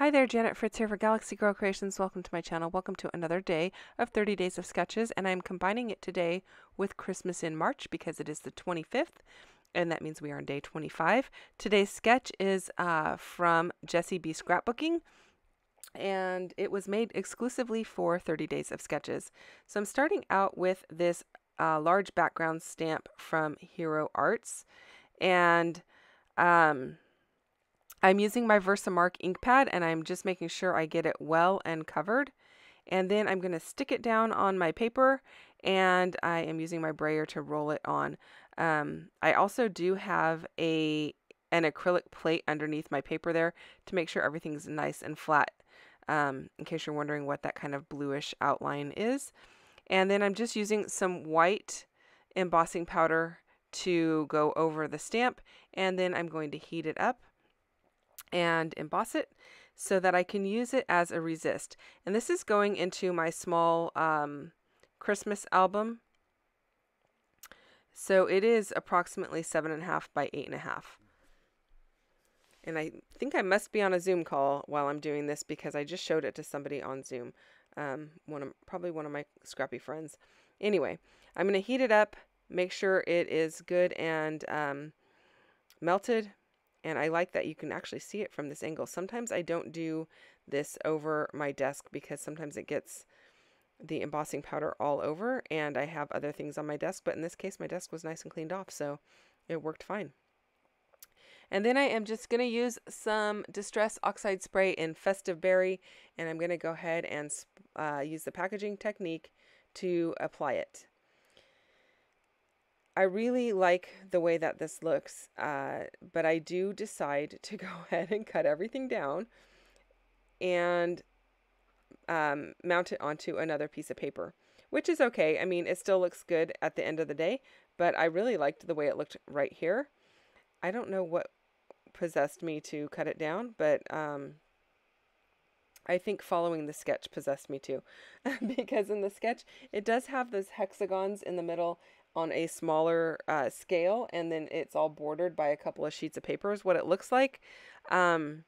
Hi there, Janet Fritz here for Galaxy Girl Creations. Welcome to my channel. Welcome to another day of 30 Days of Sketches, and I'm combining it today with Christmas in March because it is the 25th, and that means we are on day 25. Today's sketch is uh, from Jessie B Scrapbooking, and it was made exclusively for 30 Days of Sketches. So I'm starting out with this uh, large background stamp from Hero Arts, and um, I'm using my Versamark ink pad and I'm just making sure I get it well and covered. And then I'm going to stick it down on my paper and I am using my brayer to roll it on. Um, I also do have a an acrylic plate underneath my paper there to make sure everything's nice and flat um, in case you're wondering what that kind of bluish outline is. And then I'm just using some white embossing powder to go over the stamp and then I'm going to heat it up and emboss it so that I can use it as a resist. And this is going into my small um, Christmas album. So it is approximately seven and a half by eight and a half. And I think I must be on a Zoom call while I'm doing this because I just showed it to somebody on Zoom. Um, one of probably one of my scrappy friends. Anyway, I'm going to heat it up, make sure it is good and um, melted and I like that you can actually see it from this angle. Sometimes I don't do this over my desk because sometimes it gets the embossing powder all over and I have other things on my desk, but in this case my desk was nice and cleaned off, so it worked fine. And then I am just going to use some Distress Oxide Spray in Festive Berry, and I'm going to go ahead and uh, use the packaging technique to apply it. I really like the way that this looks, uh, but I do decide to go ahead and cut everything down and um, mount it onto another piece of paper, which is okay. I mean, it still looks good at the end of the day, but I really liked the way it looked right here. I don't know what possessed me to cut it down, but um, I think following the sketch possessed me too, because in the sketch, it does have those hexagons in the middle on a smaller uh, scale and then it's all bordered by a couple of sheets of paper is what it looks like. Um,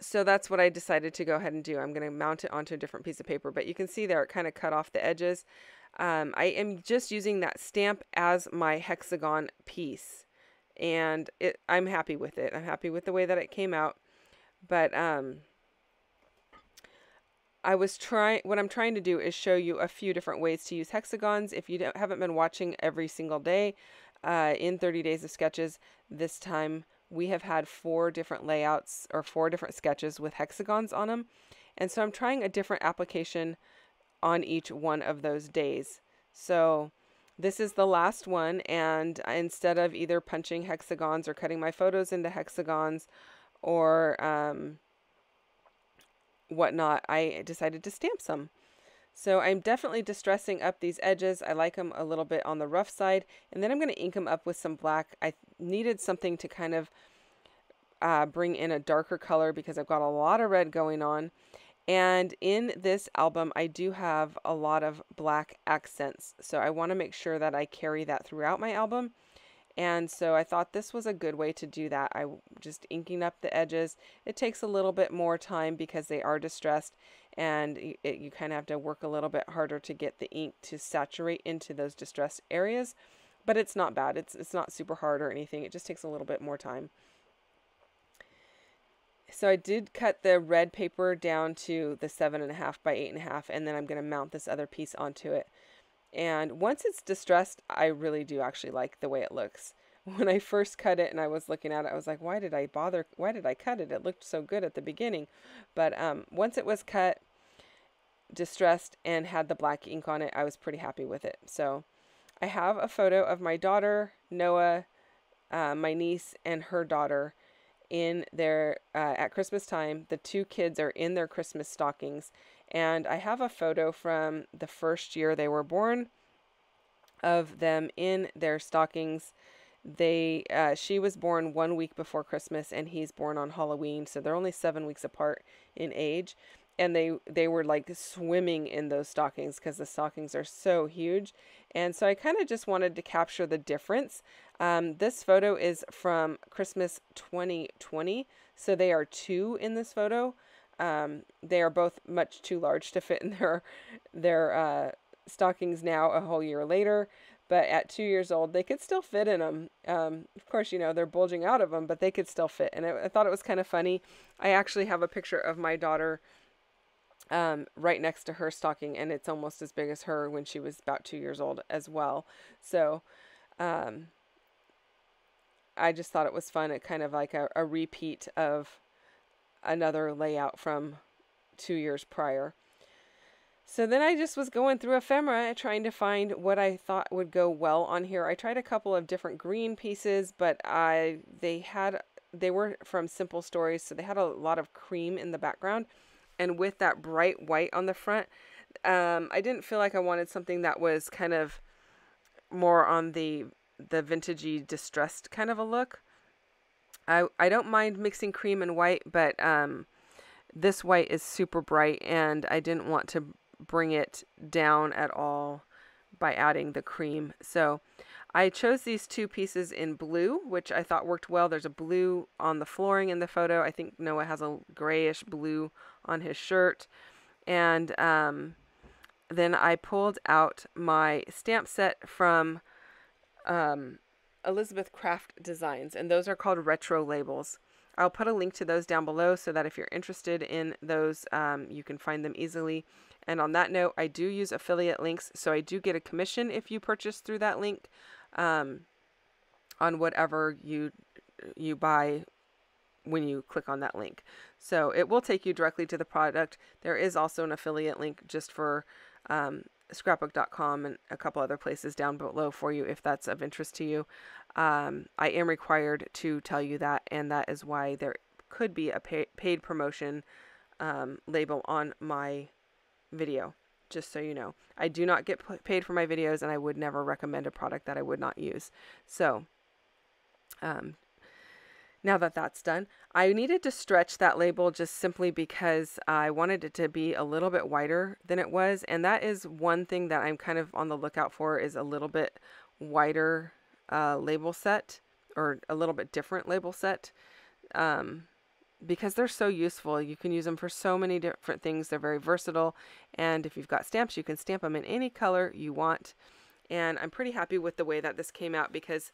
so that's what I decided to go ahead and do. I'm going to mount it onto a different piece of paper, but you can see there it kind of cut off the edges. Um, I am just using that stamp as my hexagon piece and it, I'm happy with it. I'm happy with the way that it came out, but um, I was trying, what I'm trying to do is show you a few different ways to use hexagons. If you haven't been watching every single day uh, in 30 Days of Sketches, this time we have had four different layouts or four different sketches with hexagons on them. And so I'm trying a different application on each one of those days. So this is the last one and instead of either punching hexagons or cutting my photos into hexagons or um, whatnot, I decided to stamp some. So I'm definitely distressing up these edges. I like them a little bit on the rough side. And then I'm going to ink them up with some black. I needed something to kind of uh, bring in a darker color because I've got a lot of red going on. And in this album, I do have a lot of black accents. So I want to make sure that I carry that throughout my album. And so I thought this was a good way to do that. I just inking up the edges. It takes a little bit more time because they are distressed and it, you kind of have to work a little bit harder to get the ink to saturate into those distressed areas. But it's not bad. It's, it's not super hard or anything. It just takes a little bit more time. So I did cut the red paper down to the seven and a half by eight and a half, and then I'm going to mount this other piece onto it. And once it's distressed, I really do actually like the way it looks. When I first cut it and I was looking at it, I was like, why did I bother? Why did I cut it? It looked so good at the beginning. But um, once it was cut, distressed, and had the black ink on it, I was pretty happy with it. So I have a photo of my daughter, Noah, uh, my niece, and her daughter in their uh, at Christmas time. The two kids are in their Christmas stockings, and I have a photo from the first year they were born of them in their stockings. They uh, she was born one week before Christmas, and he's born on Halloween, so they're only seven weeks apart in age. and they they were like swimming in those stockings because the stockings are so huge. And so i kind of just wanted to capture the difference. Um, this photo is from christmas 2020 so they are two in this photo um, they are both much too large to fit in their their uh, stockings now a whole year later but at two years old they could still fit in them um, of course you know they're bulging out of them but they could still fit and I, I thought it was kind of funny i actually have a picture of my daughter um, right next to her stocking, and it's almost as big as her when she was about two years old as well. So, um, I just thought it was fun. It kind of like a, a repeat of another layout from two years prior. So then I just was going through ephemera trying to find what I thought would go well on here. I tried a couple of different green pieces, but I they had they were from Simple Stories, so they had a lot of cream in the background and with that bright white on the front, um, I didn't feel like I wanted something that was kind of more on the the vintagey distressed kind of a look. I I don't mind mixing cream and white, but um, this white is super bright, and I didn't want to bring it down at all by adding the cream. So I chose these two pieces in blue, which I thought worked well. There's a blue on the flooring in the photo. I think Noah has a grayish blue on his shirt. And um, then I pulled out my stamp set from um, Elizabeth Craft Designs, and those are called retro labels. I'll put a link to those down below so that if you're interested in those, um, you can find them easily. And on that note, I do use affiliate links, so I do get a commission if you purchase through that link um, on whatever you you buy when you click on that link. So it will take you directly to the product. There is also an affiliate link just for um, scrapbook.com and a couple other places down below for you if that's of interest to you. Um, I am required to tell you that, and that is why there could be a pay paid promotion um, label on my video just so you know. I do not get paid for my videos, and I would never recommend a product that I would not use. So, um, now that that's done, I needed to stretch that label just simply because I wanted it to be a little bit wider than it was. And that is one thing that I'm kind of on the lookout for is a little bit wider uh, label set or a little bit different label set. Um, because they're so useful. You can use them for so many different things. They're very versatile. And if you've got stamps, you can stamp them in any color you want. And I'm pretty happy with the way that this came out because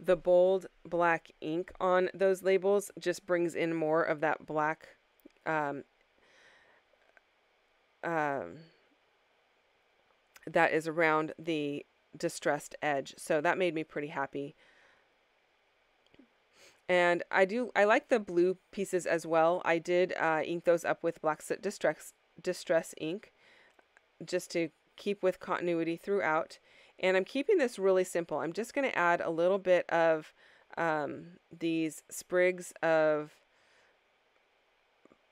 the bold black ink on those labels just brings in more of that black um, um, that is around the distressed edge. So that made me pretty happy. And I do, I like the blue pieces as well. I did uh, ink those up with Black Distress, Distress ink just to keep with continuity throughout. And I'm keeping this really simple. I'm just going to add a little bit of um, these sprigs of,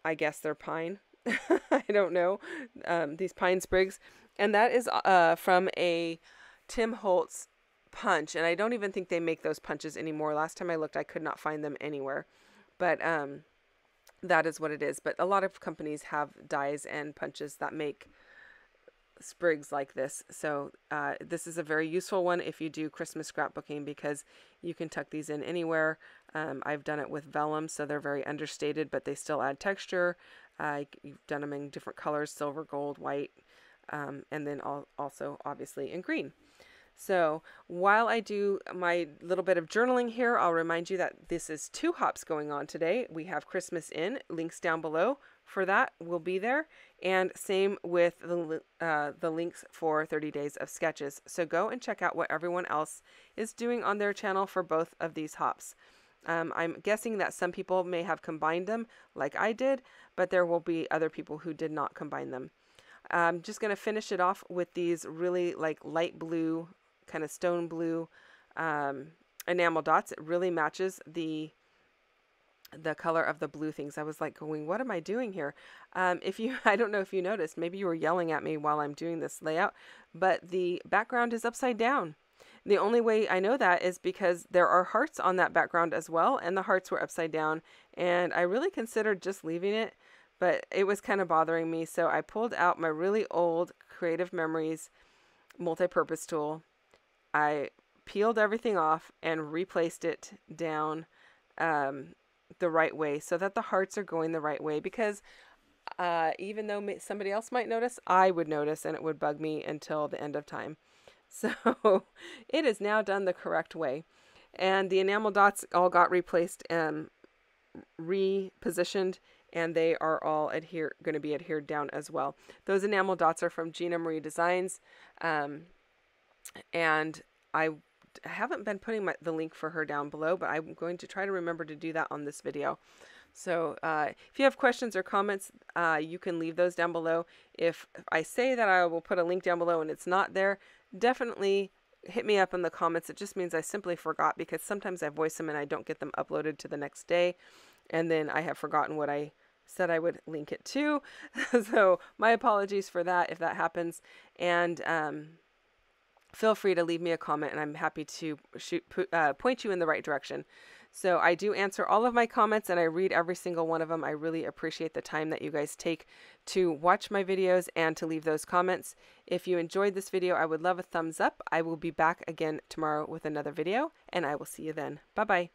I guess they're pine. I don't know. Um, these pine sprigs. And that is uh, from a Tim Holtz punch, and I don't even think they make those punches anymore. Last time I looked, I could not find them anywhere. But um, that is what it is. But a lot of companies have dies and punches that make sprigs like this. So uh, this is a very useful one if you do Christmas scrapbooking because you can tuck these in anywhere. Um, I've done it with vellum, so they're very understated, but they still add texture. Uh, you've done them in different colors, silver, gold, white, um, and then also obviously in green. So while I do my little bit of journaling here, I'll remind you that this is two hops going on today. We have Christmas in, links down below for that will be there. And same with the, uh, the links for 30 days of sketches. So go and check out what everyone else is doing on their channel for both of these hops. Um, I'm guessing that some people may have combined them like I did, but there will be other people who did not combine them. I'm just going to finish it off with these really like light blue kind of stone blue um, enamel dots. It really matches the the color of the blue things. I was like going, what am I doing here? Um, if you, I don't know if you noticed, maybe you were yelling at me while I'm doing this layout, but the background is upside down. The only way I know that is because there are hearts on that background as well, and the hearts were upside down. And I really considered just leaving it, but it was kind of bothering me. So I pulled out my really old Creative Memories multi-purpose tool. I peeled everything off and replaced it down um, the right way so that the hearts are going the right way because uh, even though somebody else might notice, I would notice and it would bug me until the end of time. So it is now done the correct way. And the enamel dots all got replaced and repositioned and they are all adhere going to be adhered down as well. Those enamel dots are from Gina Marie Designs. Um, and I haven't been putting my, the link for her down below, but I'm going to try to remember to do that on this video. So uh, if you have questions or comments, uh, you can leave those down below. If I say that I will put a link down below and it's not there, definitely hit me up in the comments. It just means I simply forgot because sometimes I voice them and I don't get them uploaded to the next day. And then I have forgotten what I said I would link it to. so my apologies for that if that happens. And um, feel free to leave me a comment and I'm happy to shoot, uh, point you in the right direction. So I do answer all of my comments and I read every single one of them. I really appreciate the time that you guys take to watch my videos and to leave those comments. If you enjoyed this video, I would love a thumbs up. I will be back again tomorrow with another video and I will see you then. Bye bye.